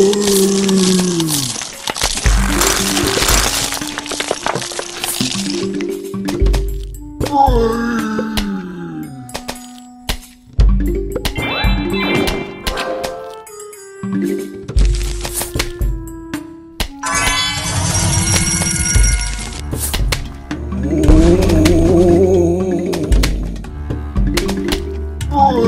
Ooh. Oh.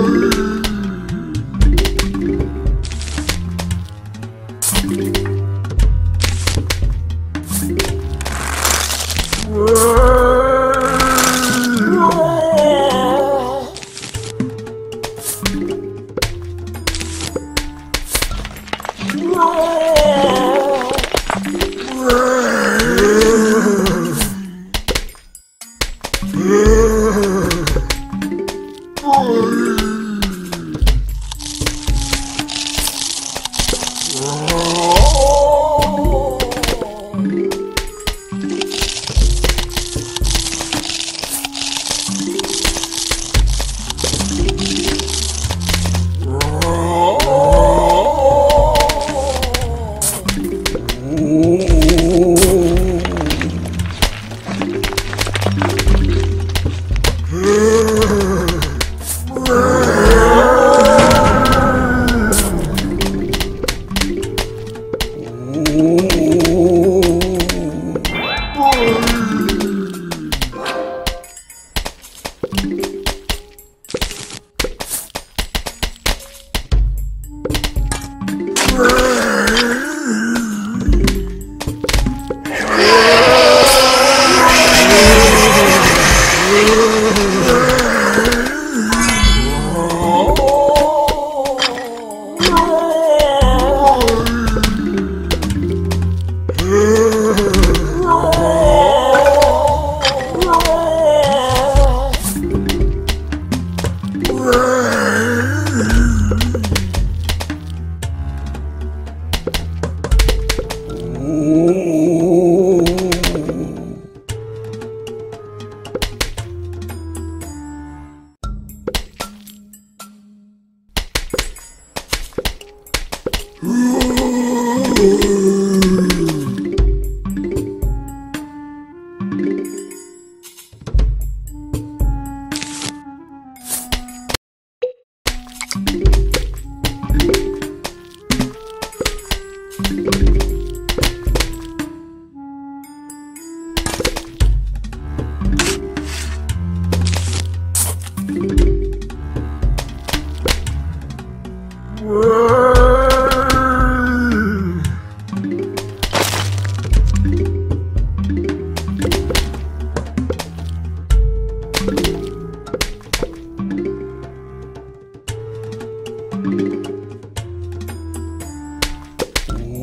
Ooh. Ooh.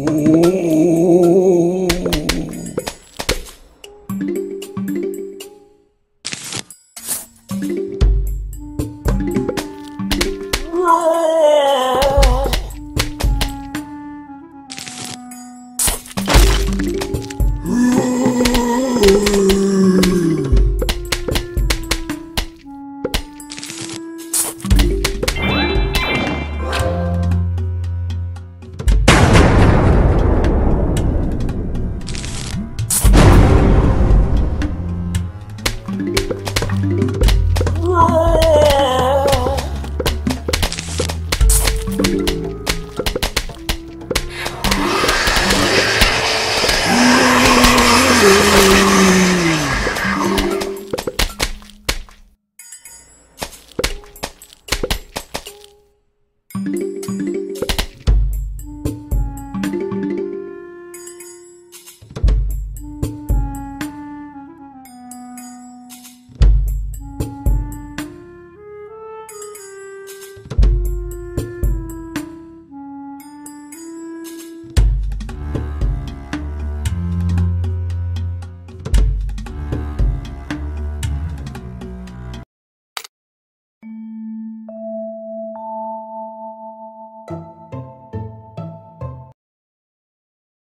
Ooh.